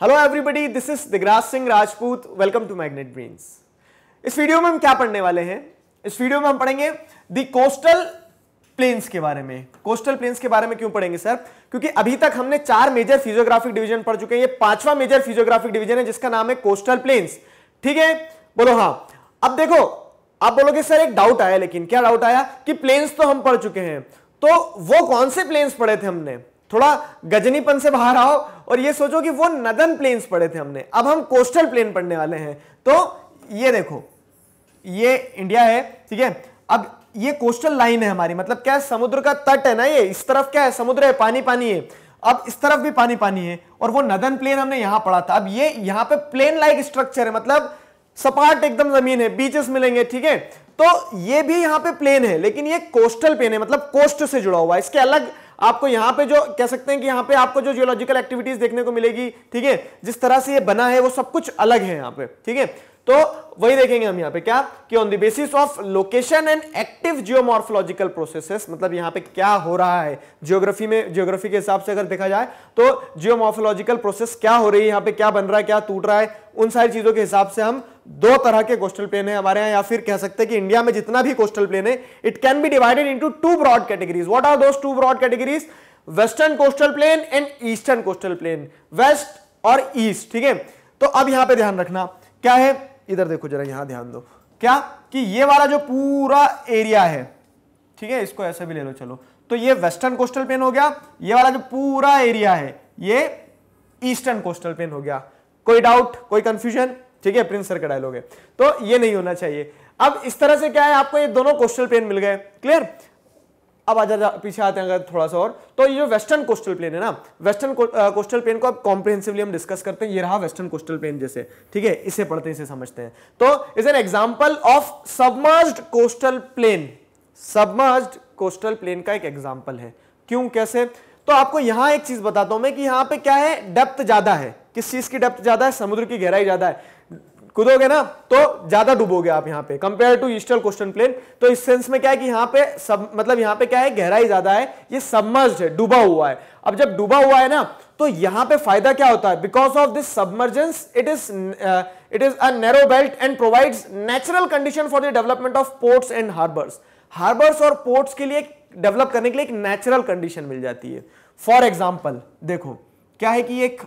Hello everybody this is Digraj Singh Rajput welcome to Magnet Brains इस video में हम क्या पढ़ने वाले हैं? इस वीडियो में हम पढ़ेंगे दी कोस्टल प्लेन्स के बारे में। कोस्टल प्लेन्स के बारे में क्यों पढ़ेंगे सर क्योंकि अभी तक हमने चार मेजर फिजियोग्राफिक डिवीज़न पढ़ चुके हैं। ये पांचवा मेजर फिजियोग्राफिक डिवीज़न है, जिसका नाम है कोस्टल प्लेन्स ठीक है? बोलो हाँ। अब देखो, आप बोलोगे, सर, एक डाउट आया, लेकिन क्या डाउट आया? कि प्लेन्स तो हम पढ़ चुके हैं। तो वो कौन से प्लेन्स पढ़े थे हमने? थोड़ा गजनीपन से बाहर आओ और ये सोचो कि वो नदन प्लेन्स पढ़े थे हमने। अब हम कोस्टल प्लेन पढ़ने वाले हैं। तो ये देखो, ये इंडिया है, ठीक है? अब ये कोस्टल लाइन है हमारी मतलब क्या है? समुद्र का तट है ना ये? इस तरफ़ क्या है? समुद्र है पानी पानी है। अब इस तरफ़ भी पानी पानी है और वो नदन प्लेन हमने यहाँ पढ़ा था। अब ये यहाँ पे प्लेन लाइक स्ट्रक्चर है मतलब सपाट एकदम ज़मीन है बीचेस मिलेंगे, ठीक है? तो ये भी यहाँ पे प्लेन है, लेकिन ये कोस्टल प्लेन है मतलब कोस्ट से जुड़ा हुआ है। इसके अलग आपको यहाँ पे जो, कह सकते हैं कि यहाँ पे आपको जो जियोलॉजिकल एक्टिविटीज़ देखने को मिलेगी, ठीक है? जिस तरह से ये बना है, वो सब कुछ अलग है यहाँ पे, ठीक है? तो वही देखेंगे हम यहाँ पे क्या? कि on the basis of location and active geomorphological processes मतलब यहाँ पे क्या हो रहा है? जियोग्राफी में जियोग्राफी के हिसाब से अगर देखा जाए तो जियोमॉर्फोलॉजिकल प्रोसेस क्या हो रही है? यहाँ पे क्या बन रहा है? क्या टूट रहा है? उन सारी चीज़ों के हिसाब से हम दो तरह के कोस्टल प्लेन है हमारे यहाँ, या फिर कह सकते हैं कि इंडिया में जितना भी कोस्टल प्लेन है it can be divided into two broad categories what are those two broad categories western coastal plain and eastern coastal plain west और ईस्ट ठीक है? तो अब यहाँ पे ध्यान रखना, क्या है? इधर देखो जरा, यहाँ ध्यान दो। क्या? कि ये वाला जो पूरा एरिया है, ठीक है, इसको ऐसे भी ले लो, चलो। तो ये वेस्टर्न कोस्टल प्लेन हो गया, ये वाला जो पूरा एरिया है, ये ईस्टर्न कोस्टल प्लेन हो गया। कोई डाउट कोई कंफ्यूजन ठीक है प्रिंस सर का डायलॉग है। तो ये नहीं होना चाहिए। अब इस तरह से क्या है, आपको ये दोनों कोस्टल प्लेन मिल गए क्लियर अब आ जा पीछे आते हैं अगर थोड़ा सा और। तो ये जो वेस्टर्न कोस्टल प्लेन है ना वेस्टर्न कोस्टल प्लेन को अब कॉम्प्रिहेंसिवली हम डिस्कस करते हैं। ये रहा वेस्टर्न कोस्टल प्लेन जैसे, ठीक है? इसे पढ़ते हैं, इसे समझते हैं। तो is an example of submerged coastal plain submerged coastal plain का एक एग्जांपल है। क्यों, कैसे? तो आपको यहाँ एक चीज़ बताता हूँ मैं कि यहाँ पे क्या है? डेप्थ ज़्यादा है। किस चीज़ की डेप्थ ज़्यादा है? समुद्र की गहराई ज़्यादा है। कूदोगे ना तो ज़्यादा डूबोगे आप यहाँ पे compared to eastern coastal plain तो इस सेंस में क्या है कि यहाँ पे सब मतलब यहाँ पे क्या है, गहराई ज़्यादा है, ये सबमर्ज है, डूबा हुआ है। अब जब डूबा हुआ है ना तो यहाँ पे फ़ायदा क्या होता है? Because of this submergence it is it is a narrow belt and provides natural condition for the development of ports and harbours harbours और पोर्ट्स के लिए डेवलप करने के लिए एक नेचुरल कंडीशन मिल जाती है। फॉर एग्ज़ाम्पल देखो, क्या है कि एक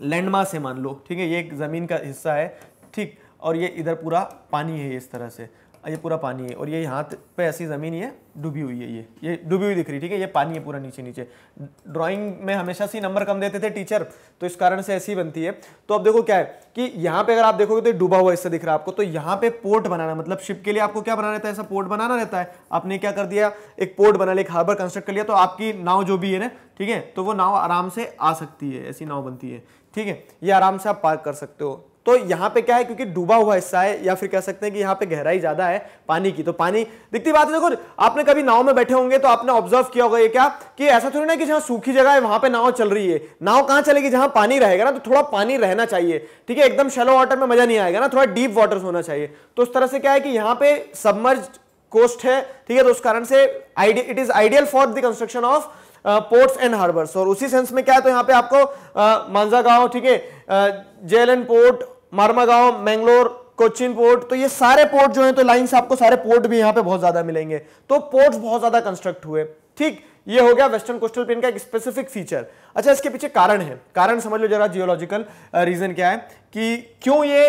लैंडमास है मान लो, ठीक है, ये एक ज़मीन का हिस्सा है, ठीक, और ये इधर पूरा पानी है इस तरह से ये पूरा पानी है, और ये यहाँ पे ऐसी ज़मीन ये डूबी हुई है, ये ये डूबी हुई दिख रही, ठीक है, ये पानी है पूरा नीचे नीचे ड्राइंग में हमेशा से नंबर कम देते थे टीचर तो इस कारण से ऐसी बनती है। तो अब देखो क्या है कि यहाँ पे अगर आप देखोगे तो डूबा हुआ इससे दिख रहा है आपको तो यहाँ पे पोर्ट बनाना मतलब शिप के लिए आपको क्या बनाना रहता है, ऐसा पोर्ट बनाना रहता है। आपने क्या कर दिया, एक पोर्ट बना लिया, एक हार्बर कंस्ट्रक्ट कर लिया तो आपकी नाव जो भी है ना, ठीक है तो वो नाव आराम से आ सकती है, ऐसी नाव बनती है। ठीक है, ये आराम से आप पार्क कर सकते हो। तो यहाँ पे क्या है, क्योंकि डूबा हुआ हिस्सा है, या फिर कह सकते हैं कि यहाँ पे गहराई ज़्यादा है पानी की। तो पानी, दिखती बात है, देखो, आपने कभी नाव में बैठे होंगे तो आपने ऑब्ज़र्व किया होगा ये क्या, कि ऐसा थोड़ी ना कि जहाँ सूखी जगह है, वहाँ पे नाव चल रही है। नाव कहाँ चलेगी? जहाँ पानी रहेगा ना तो थोड़ा पानी रहना चाहिए। ठीक है, एकदम शेलो वाटर में मज़ा नहीं आएगा ना, थोड़ा डीप वाटर होना चाहिए। तो उस तरह से क्या है कि यहाँ पे सबमर्ज कोस्ट है, ठीक है तो उस कारण से it is ideal for the construction of ports and harbours और उसी सेंस में क्या है तो यहाँ पे आपको मांजा गाँव ठीक है जेलन पोर्ट मारमा गाँव मैंगलोर कोचिन पोर्ट तो ये सारे पोर्ट जो हैं तो लाइन आपको सारे पोर्ट भी यहाँ पे बहुत ज़्यादा मिलेंगे। तो पोर्ट्स बहुत ज़्यादा कंस्ट्रक्ट हुए। ठीक, ये हो गया वेस्टर्न कोस्टल प्लेन का एक स्पेसिफिक फीचर अच्छा इसके पीछे कारण है। कारण समझ लो जरा जियोलॉजिकल रीजन क्या है कि क्यों ये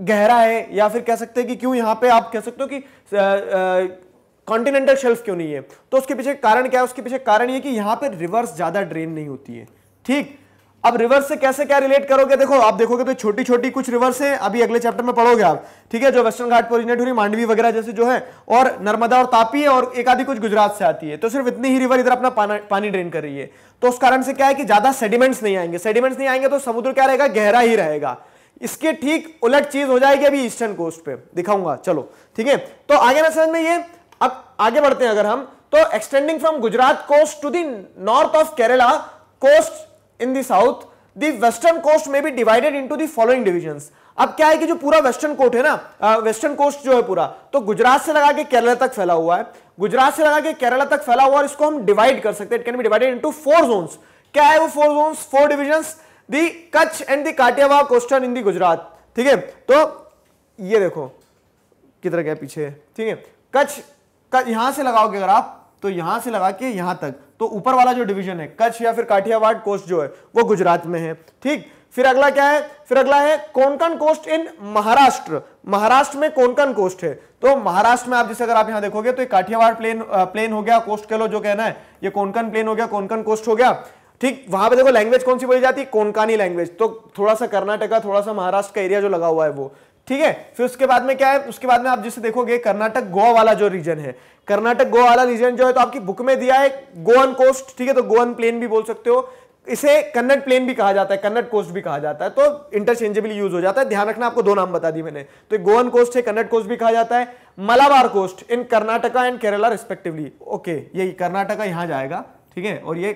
गहरा है, या फिर कह सकते हैं कि क्यों यहाँ पे आप कह सकते हो कि कॉन्टिनेंटल शेल्फ क्यों नहीं है? तो उसके पीछे कारण क्या है? उसके पीछे कारण ये कि यहाँ पे रिवर्स ज़्यादा ड्रेन नहीं होती है। ठीक? अब रिवर्स से कैसे क्या रिलेट करोगे? देखो, आप देखोगे तो छोटी छोटी कुछ रिवर्स है। अभी अगले चैप्टर में पढ़ोगे आप। ठीक है? जो वेस्टर्न घाट पर ओरिजिनेट हो रही मांडवी वगैरह जैसे जो है, और नर्मदा और तापी है, और एक आधी कुछ गुजरात से आती है। तो सिर्फ़ इतनी ही रिवर इधर अपना पानी ड्रेन कर रही है। तो उस कारण से क्या है कि ज़्यादा सेडिमेंट्स नहीं आएँगे। सेडिमेंट्स नहीं आएँगे तो समुद्र क्या रहेगा? गहरा ही रहेगा। इसके ठीक उलट चीज़ हो जाएगी अभी ईस्टर्न कोस्ट पे। दिखाऊँगा। चलो। ठीक है? तो आगे ना समझ में ये अब आगे बढ़ते हैं अगर हम तो extending from Gujarat coast to the north of Kerala coast in the south the western coast में be divided into the following divisions अब क्या है कि जो पूरा वेस्टर्न कोस्ट है ना वेस्टर्न कोस्ट जो है पूरा तो गुजरात से लगा के केरला तक फैला हुआ है। गुजरात से लगा के केरला तक फैला हुआ और इसको हम डिवाइड कर सकते हैं। It can be divided into four zones क्या है वो four zones four divisions the Kutch and the Kathiawar coastal in the Gujarat ठीक है? तो ये देखो, किधर गया पीछे? ठीक है? कच्छ यहाँ से लगाओगे अगर आप तो यहाँ से लगा के यहाँ तक। तो ऊपर वाला जो डिवीज़न है, कच्छ या फिर काठियावाड़ कोस्ट जो है, वो गुजरात में है। ठीक? फिर अगला क्या है? फिर अगला है कोंकण कोस्ट इन महाराष्ट्र। महाराष्ट्र में कोंकण कोस्ट है। तो महाराष्ट्र में आप जैसे अगर आप यहाँ देखोगे तो काठियावाड़ प्लेन प्लेन हो गया कोस्ट कह लो जो कहना है। ये कोंकण प्लेन हो गया, कोंकण कोस्ट हो गया। ठीक? वहाँ पे देखो लैंग्वेज कौन सी बोली जाती? है कोनकानी लैंग्वेज तो थोड़ा सा कर्नाटका, थोड़ा सा महाराष्ट्र का एरिया जो लगा हुआ है वो। ठीक है? फिर उसके बाद में क्या है? उसके बाद में आप जिसे देखोगे, कर्नाटक गोवा वाला जो रीजन है। कर्नाटक गोवा वाला रीजन जो है तो आपकी बुक में दिया है गोवन कोस्ट ठीक है? तो गोवन प्लेन भी बोल सकते हो। इसे कन्नड़ प्लेन भी कहा जाता है कन्नड़ कोस्ट भी कहा जाता है। तो इंटरचेंजेबली यूज़ हो जाता है। ध्यान रखना, आपको दो नाम बता दी मैंने। तो गोवन कोस्ट है कन्नड़ कोस्ट भी कहा जाता है। Malabar coast in Karnataka and Kerala respectively okay यही कर्नाटका यहाँ जाएगा। ठीक है? और ये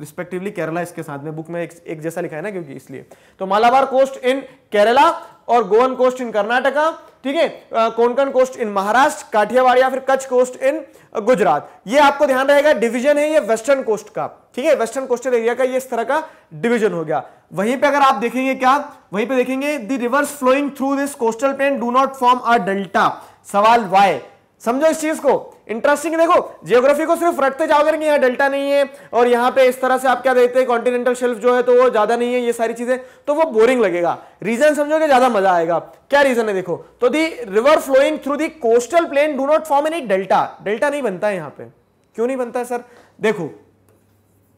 रिस्पेक्टिवली केरला इसके साथ में बुक में एक, एक जैसा लिखा है ना क्योंकि इसलिए। तो मालाबार कोस्ट इन केरला और गोवन कोस्ट इन कर्नाटका ठीक है? कोंकण कोस्ट इन महाराष्ट्र काठियावाड़ या फिर कच्छ कोस्ट इन गुजरात ये आपको ध्यान रहेगा डिवीज़न है ये वेस्टर्न कोस्ट का। ठीक है? वेस्टर्न कोस्टल एरिया का ये इस तरह का डिवीज़न हो गया। वहीं पे अगर आप देखेंगे क्या वहीं पे देखेंगे the rivers flowing through this coastal plain do not form a delta सवाल वाई समझो इस चीज़ को। इंटरेस्टिंग देखो जियोग्राफी को सिर्फ़ रखते जाओगे कि यहाँ डेल्टा नहीं है, और यहाँ पे इस तरह से आप क्या देखते हैं कॉन्टिनेंटल शेल्फ जो है तो वो ज़्यादा नहीं है, ये सारी चीज़ें तो वो बोरिंग लगेगा। रीजन समझोगे ज़्यादा मज़ा आएगा। क्या रीजन है, देखो तो the river flowing through the coastal plain do not form any delta delta नहीं बनता है यहाँ पे। क्यों नहीं बनता है सर देखो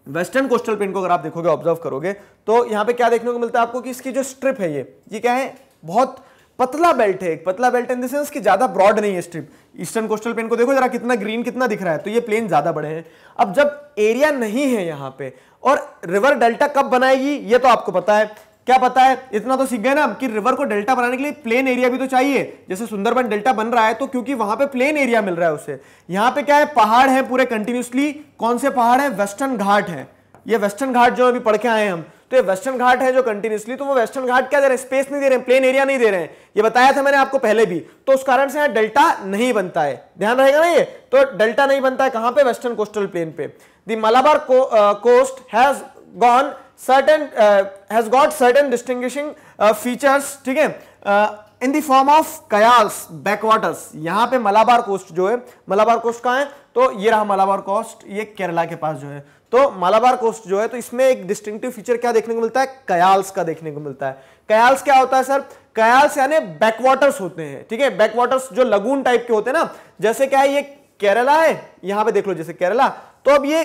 वेस्टर्न कोस्टल प्लेन को अगर आप देखोगे ऑब्ज़र्व करोगे तो यहाँ पे क्या देखने को मिलता है आपको कि इसकी जो स्ट्रिप है ये ये क्या है? बहुत पतला बेल्ट है एक, पतला बेल्ट इन द सेंस कि ज़्यादा ब्रॉड नहीं है स्ट्रिप ईस्टर्न कोस्टल प्लेन को देखो, जरा कितना ग्रीन कितना दिख रहा है तो ये प्लेन ज़्यादा बड़े हैं। अब जब एरिया नहीं है यहाँ पे, और रिवर डेल्टा कब बनाएगी, ये तो आपको पता है। क्या पता है? इतना तो सीख गए ना कि रिवर को डेल्टा बनाने के लिए प्लेन एरिया भी तो चाहिए। जैसे सुंदरबन डेल्टा बन रहा है तो क्योंकि वहाँ पे प्लेन एरिया मिल रहा है उसे। यहाँ पे क्या है? पहाड़ है पूरे कंटिन्यूसली कौन से पहाड़ है? वेस्टर्न घाट है। ये वेस्टर्न घाट जो अभी पढ़ के आए हम तो ये वेस्टर्न घाट है जो कंटिन्यूसली तो वो वेस्टर्न घाट क्या दे रहे हैं? स्पेस नहीं दे रहे हैं प्लेन एरिया नहीं दे रहे हैं। ये बताया था मैंने आपको पहले भी। तो उस कारण से यहाँ डेल्टा नहीं बनता है। ध्यान रहेगा ना ये? तो डेल्टा नहीं बनता है। कहाँ पे? वेस्टर्न कोस्टल प्लेन पे। The Malabar coast has gone certain has got certain distinguishing features ठीक है? In the form of kayals backwaters यहाँ पे मलाबार कोस्ट जो है मलाबार कोस्ट कहाँ है? तो ये रहा मलाबार कोस्ट ये केरला के पास जो है। तो मालाबार कोस्ट जो है तो इसमें एक डिस्टिंक्टिव फीचर क्या देखने को मिलता है? कयाल्स का देखने को मिलता है। कयाल्स क्या होता है सर कयाल्स यानी बैकवाटर्स होते हैं, ठीक है? बैकवाटर्स जो लगून टाइप के होते हैं ना, जैसे क्या है, ये केरला है, यहाँ पे देख लो, जैसे केरला तो अब ये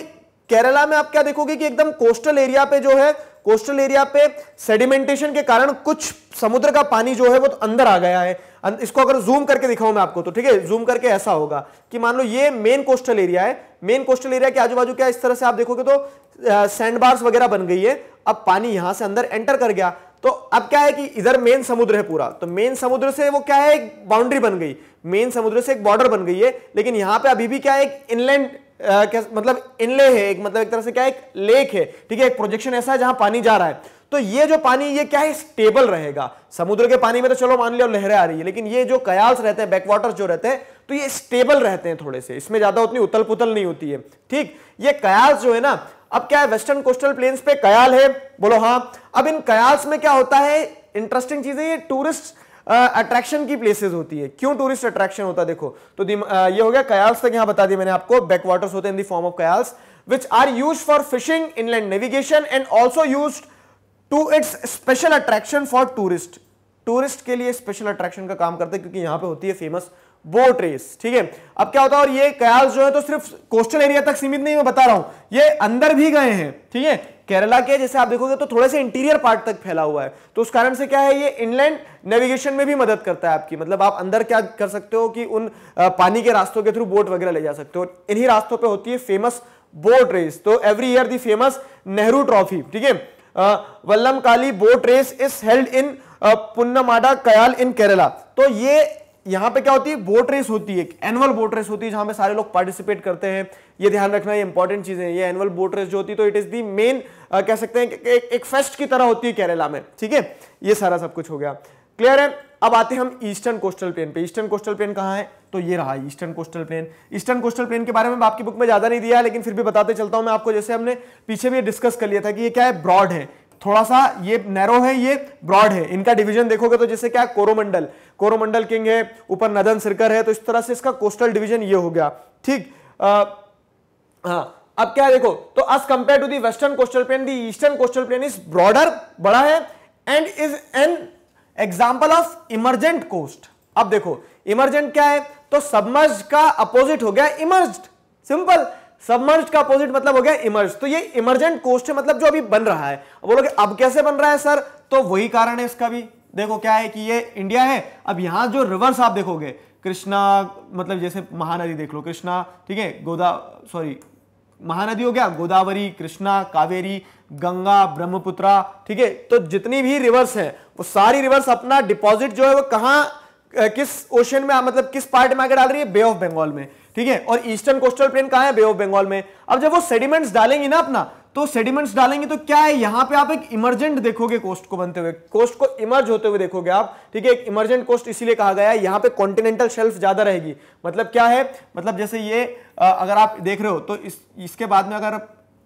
केरला में आप क्या देखोगे कि एकदम कोस्टल एरिया पे जो है कोस्टल एरिया पे सेडिमेंटेशन के कारण कुछ समुद्र का पानी जो है वो तो अंदर आ गया है। इसको अगर जूम करके दिखाऊँ मैं आपको तो ठीक है? जूम करके ऐसा होगा कि मान लो ये मेन कोस्टल एरिया है। मेन कोस्टल एरिया के आजू बाजू क्या इस तरह से आप देखोगे तो सैंड बार्स वगैरह बन गई है। अब पानी यहाँ से अंदर एंटर कर गया। तो अब क्या है कि इधर मेन समुद्र है पूरा। तो मेन समुद्र से वो क्या है? एक बाउंड्री बन गई। मेन समुद्र से एक बॉर्डर बन गई है। लेकिन यहाँ पे अभी भी क्या है? एक इनलैंड मतलब इनले है, एक मतलब एक तरह से क्या, एक लेक है, ठीक है, एक प्रोजेक्शन ऐसा है जहाँ पानी जा रहा है। तो ये जो पानी, ये क्या है स्टेबल रहेगा। समुद्र के पानी में तो चलो मान लिया लहरें आ रही है, लेकिन ये जो कयाल्स रहते हैं बैकवाटर जो रहते हैं तो ये स्टेबल रहते हैं थोड़े से। इसमें ज़्यादा उतनी उतल पुतल नहीं होती है, ठीक? ये कयाल्स जो है ना, अब क्या है वेस्टर्न कोस्टल प्लेन्स पे कयाल है? बोलो हाँ। अब इन कयाल्स में क्या होता है इंटरेस्टिंग चीज़ है, ये टूरिस्ट अट्रैक्शन की प्लेसेस होती है। क्यों टूरिस्ट अट्रैक्शन होता है? देखो तो ये हो गया कयाल्स तक यहाँ बता दिया मैंने आपको। बैकवाटर्स होते हैं in the form of kayals which are use for fishing inland navigation and also use to its special attraction for tourist tourist के लिए स्पेशल अट्रैक्शन का काम करते हैं क्योंकि यहाँ पे होती है फ़ेमस बोट रेस ठीक है? अब क्या होता है? और ये कयाल्स जो है तो सिर्फ़ कोस्टल एरिया तक सीमित नहीं, मैं बता रहा हूँ। ये अंदर भी गए हैं, ठीक है? केरला के, जैसे आप देखोगे तो थोड़े से इंटीरियर पार्ट तक फैला हुआ है। तो उस कारण से क्या है, ये इनलैंड नेविगेशन में भी मदद करता है आपकी। मतलब आप अंदर क्या कर सकते हो कि उन पानी के रास्तों के थ्रू बोट वगैरह ले जा सकते हो। इन्हीं रास्तों पर होती है फ़ेमस बोट रेस तो every year the famous Nehru trophy ठीक है? Vallam Kali boat race is held in Punnamada Kayal in Kerala तो ये यहाँ पे क्या होती है? बोट रेस होती है एनुअल बोट रेस होती है जहाँ पे सारे लोग पार्टिसिपेट करते हैं। ये ध्यान रखना ये इंपॉर्टेंट चीज़ें ये एनुअल बोट रेस जो होती है तो इट इज़ दी मेन कह सकते हैं एक, एक फेस्ट की तरह होती है केरला में ठीक है? ये सारा सब कुछ हो गया। क्लियर है? अब आते हैं हम ईस्टर्न कोस्टल प्लेन पे। ईस्टर्न कोस्टल प्लेन कहाँ है? तो ये रहा eastern coastal plain eastern coastal plain के बारे में आपकी बुक में ज़्यादा नहीं दिया है लेकिन फिर भी बताते चलता हूँ मैं आपको। जैसे हमने पीछे भी डिस्कस कर लिया था कि ये क्या है? ब्रॉड है। थोड़ा सा ये नैरो है, ये ब्रॉड है। इनका डिवीज़न देखोगे तो जैसे क्या, कोरोमंडल। कोरोमंडल किंग है, ऊपर नदन सिरकर है तो इस तरह से इसका कोस्टल डिवीज़न ये हो गया। ठीक हाँ अब क्या देखो तो as compared to the western coastal plain the eastern coastal plain is broader बड़ा है and is an example of emergent coast अब देखो इमरजेंट क्या है? तो सबमर्ज का अपोजिट हो गया इमर्ज सिंपल सबमर्ज का अपोजिट मतलब हो गया इमर्ज तो ये इमरजेंट कोस्ट है मतलब जो अभी बन रहा है बोलोगे अब कैसे बन रहा है सर तो वही कारण है इसका भी। देखो क्या है कि ये इंडिया है, अब यहाँ जो रिवर्स आप देखोगे, कृष्णा मतलब जैसे महानदी देख लो, कृष्णा, ठीक है, गोदा सॉरी महानदी हो गया, गोदावरी, कृष्णा, कावेरी, गंगा, ब्रह्मपुत्रा, ठीक है तो जितनी भी रिवर्स है, वो सारी रिवर्स अपना डिपॉजिट जो है वो कहाँ किस ओशन में मतलब किस पार्ट में आगे डाल रही है? बे ऑफ़ बंगाल में। ठीक है? और ईस्टर्न कोस्टल प्लेन कहा है? बे ऑफ़ बंगाल में। अब जब वो सेडिमेंट्स डालेंगी ना अपना तो सेडिमेंट्स डालेंगे तो क्या है? यहाँ पे आप एक इमरजेंट देखोगे कोस्ट को बनते हुए। कोस्ट को इमर्ज होते हुए देखोगे आप। ठीक है? एक इमरजेंट कोस्ट इसीलिए कहा गया है। यहाँ पे कॉन्टिनेंटल शेल्फ ज़्यादा रहेगी। मतलब क्या है? मतलब जैसे ये अगर आप देख रहे हो तो इस, इसके बाद में अगर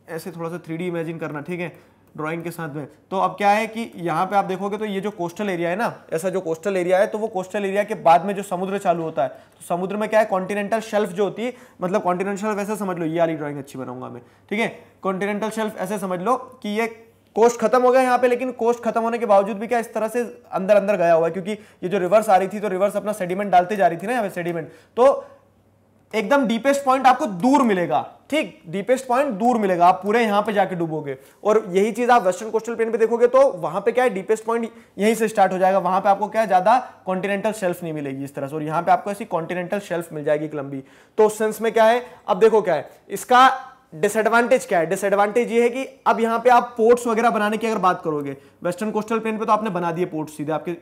ऐसे थोड़ा सा थ्री इमेजिन करना, ठीक है? ड्राइंग के साथ में। तो अब क्या है कि यहाँ पे आप देखोगे तो ये जो कोस्टल एरिया है ना, ऐसा जो कोस्टल एरिया है तो वो कोस्टल एरिया के बाद में जो समुद्र चालू होता है। तो समुद्र में क्या है कॉन्टिनेंटल शेल्फ जो होती है मतलब कॉन्टिनेंटल शेल्फ ऐसे समझ लो, ये वाली ड्राइंग अच्छी बनाऊँगा मैं, ठीक है? कॉन्टिनेंटल शेल्फ ऐसे समझ लो कि ये कोस्ट खत्म हो गया यहाँ पे, लेकिन कोस्ट खत्म होने के बावजूद भी क्या इस तरह से अंदर अंदर गया हुआ है, क्योंकि ये जो रिवर्स आ रही थी तो रिवर्स अपना सेडिमेंट डालते जा रही थी ना यहाँ पे सेडिमेंट तो एकदम डीपेस्ट पॉइंट आपको दूर मिलेगा। ठीक? डीपेस्ट पॉइंट दूर मिलेगा। आप पूरे यहाँ पे जाके डूबोगे। और यही चीज़ आप वेस्टर्न कोस्टल प्लेन पे देखोगे तो वहाँ पे क्या है? डीपेस्ट पॉइंट यहीं से स्टार्ट हो जाएगा। वहाँ पे आपको क्या है? ज़्यादा कॉन्टिनेंटल शेल्फ नहीं मिलेगी इस तरह से। और यहाँ पे आपको ऐसी कॉन्टिनेंटल शेल्फ मिल जाएगी एक लंबी। तो उस सेंस में क्या है? अब देखो क्या है। इसका डिसएडवांटेज क्या है? डिसएडवांटेज ये है कि अब यहाँ पे आप पोर्ट्स वगैरह बनाने की अगर बात करोगे वेस्टर्न कोस्टल प्लेन पे तो आपने बना दिए पोर्ट्स सीधे। आपके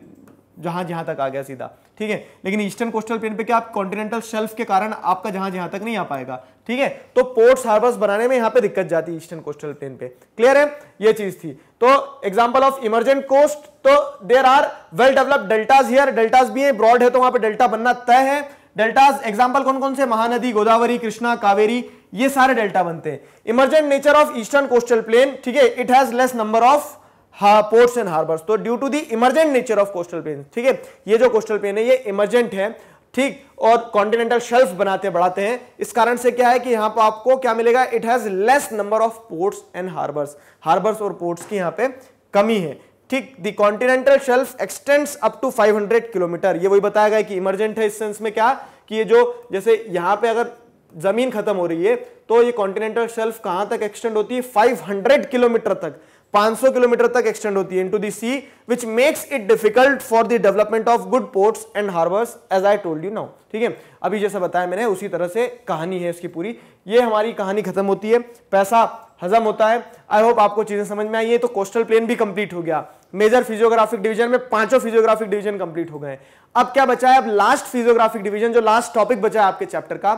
जहाँ जहाँ तक आ गया सीधा, ठीक है? लेकिन ईस्टर्न कोस्टल प्लेन पे क्या आप कॉन्टिनेंटल शेल्फ के कारण आपका जहाँ जहाँ तक नहीं आ पाएगा, ठीक है? तो पोर्ट्स हार्बर्स बनाने में यहाँ पे दिक्कत जाती है ईस्टर्न कोस्टल प्लेन पे। क्लियर है? ये चीज़ थी। तो एग्जांपल ऑफ़ इमरजेंट कोस्ट तो there are well developed deltas here deltas भी है ब्रॉड है तो वहाँ पे डेल्टा बनना तय है। डेल्टाज एग्जांपल कौन कौन से? महानदी, गोदावरी, कृष्णा, कावेरी, ये सारे डेल्टा बनते हैं। Emergent nature of eastern coastal plain ठीक है? It has less number of ports and harbours तो due to the emergent nature of coastal plain ठीक है? ये जो कोस्टल प्लेन है, ये इमरजेंट है, ठीक? और कॉन्टिनेंटल शेल्फ बनाते, बढ़ाते हैं। इस कारण से क्या है कि यहाँ पर आपको क्या मिलेगा? It has less number of ports and harbours harbours और पोर्ट्स की यहाँ पे कमी है, ठीक? The continental shelf extends up to 500 kilometre ये वही बताया गया कि इमरजेंट है इस सेंस में क्या? कि ये जो, जैसे यहाँ पे अगर ज़मीन खत्म हो रही है तो ये कॉन्टिनेंटल शेल्फ कहाँ तक एक्सटेंड होती है? 500 किलोमीटर तक। 500 किलोमीटर तक एक्सटेंड होती है into the sea which makes it difficult for the development of good ports and harbours as I told you now ठीक है? अभी जैसा बताया मैंने, उसी तरह से कहानी है इसकी पूरी। ये हमारी कहानी खत्म होती है। पैसा हजम होता है। आई होप आपको चीज़ें समझ में आई है। तो कोस्टल प्लेन भी कंप्लीट हो गया। मेजर फिजियोग्राफिक डिवीज़न में पाँचों फिजियोग्राफिक डिवीज़न कंप्लीट हो गए। अब क्या बचा है? अब लास्ट फिजियोग्राफिक डिवीज़न जो लास्ट टॉपिक बचा है आपके चैप्टर का,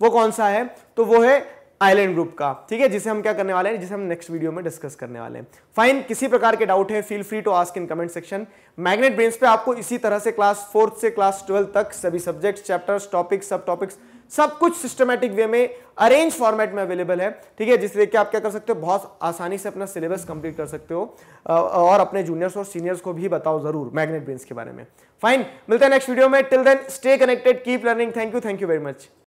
वो कौन सा है? तो वो है आइलैंड ग्रुप का। ठीक है? जिसे हम क्या करने वाले हैं? जिसे हम नेक्स्ट वीडियो में डिस्कस करने वाले हैं। फाइन किसी प्रकार के डाउट है feel free to ask in comment section Magnet Brains पे आपको इसी तरह से क्लास फोर्थ से क्लास ट्वेल्थ तक सभी सब्जेक्ट्स चैप्टर्स टॉपिक्स सब टॉपिक्स सब कुछ सिस्टमेटिक वे में अरेंज फॉर्मेट में अवेलेबल है। ठीक है? जिससे कि आप क्या कर सकते हो? बहुत आसानी से अपना सिलेबस कंप्लीट कर सकते हो। और अपने जूनियर्स और सीनियर्स को भी बताओ ज़रूर मैग्नेट ब्रेन्स के बारे में। फाइन मिलते हैं नेक्स्ट वीडियो में। Till then stay connected keep learning thank you thank you very much